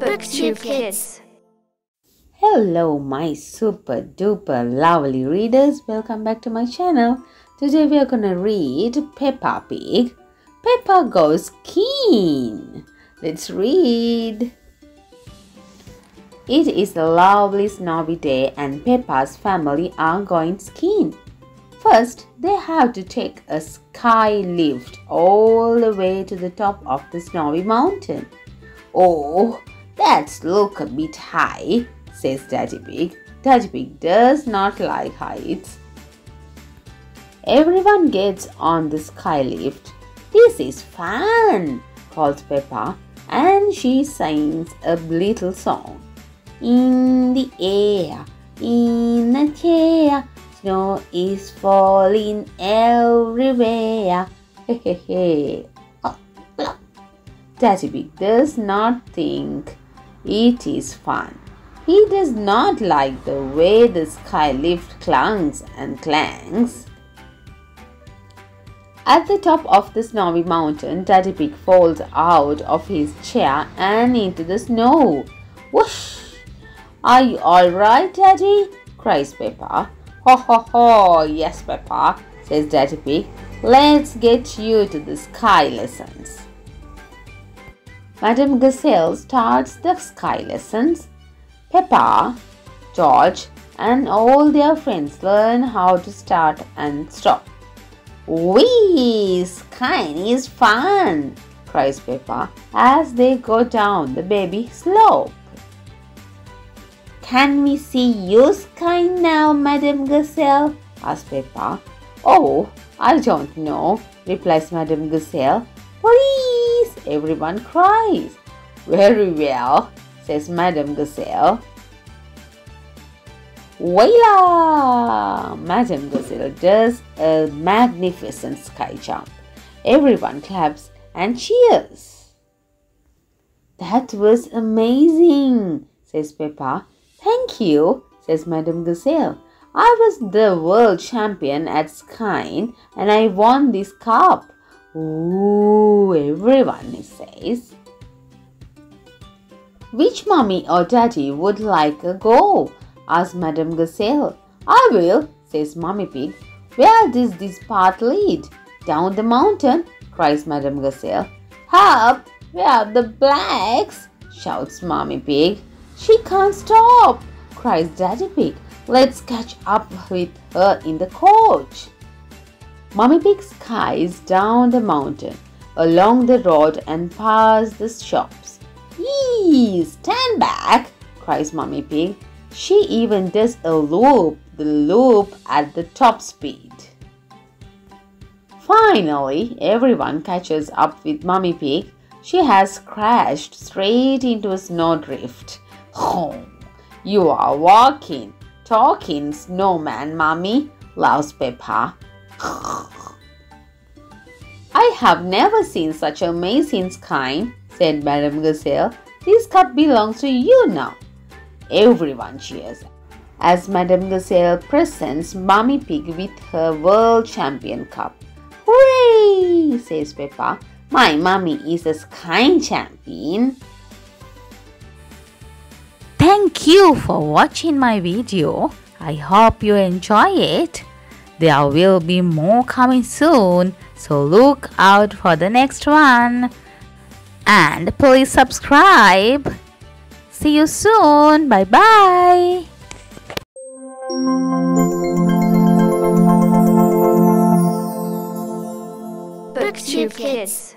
Booktube Kids. Hello, my super duper lovely readers. Welcome back to my channel. Today we are gonna read Peppa Pig. Peppa goes skiing. Let's read. It is a lovely snowy day and Peppa's family are going skiing. First, they have to take a ski lift all the way to the top of the snowy mountain. Oh, that's look a bit high, says Daddy Pig. Daddy Pig does not like heights. Everyone gets on the ski lift. This is fun, calls Peppa, and she sings a little song. In the air, in the chair, snow is falling everywhere. Daddy ah, Pig ah. does not think it is fun. He does not like the way the ski lift clunks and clangs. At the top of the snowy mountain, Daddy Pig falls out of his chair and into the snow. Whoosh! Are you all right, Daddy? cries Peppa. Ho ho ho! Yes, Peppa, says Daddy Pig. Let's get you to the ski lessons. Madame Gazelle starts the ski lessons. Peppa, George, and all their friends learn how to start and stop. Wee! Skiing is fun! cries Peppa as they go down the baby slope. Can we see you ski now, Madame Gazelle? asks Peppa. Oh, I don't know, replies Madame Gazelle. Please, everyone cries. Very well, says Madame Gazelle. Voila! Madame Gazelle does a magnificent ski jump. Everyone claps and cheers. That was amazing, says Peppa. Thank you, says Madame Gazelle. I was the world champion at skiing and I won this cup. Ooh, everyone says. Which mommy or daddy would like a go? asks Madame Gazelle. I will, says Mommy Pig. Where does this path lead? Down the mountain, cries Madame Gazelle. Help! Where are the blacks? shouts Mommy Pig. She can't stop, cries Daddy Pig. Let's catch up with her in the coach. Mommy Pig skis down the mountain, along the road and past the shops. Yee! Stand back, cries Mommy Pig. She even does a loop, the loop at the top speed. Finally, everyone catches up with Mummy Pig. She has crashed straight into a snowdrift. Oh, you are walking, talking snowman, Mummy, laughs Peppa. I have never seen such amazing skiing, said Madame Gazelle. This cup belongs to you now. Everyone cheers as Madame Gazelle presents Mummy Pig with her World Champion Cup. Hooray! says Peppa. My mummy is a skiing champion. Thank you for watching my video. I hope you enjoy it. There will be more coming soon, so look out for the next one. And please subscribe. See you soon. Bye bye. Booktube Kids.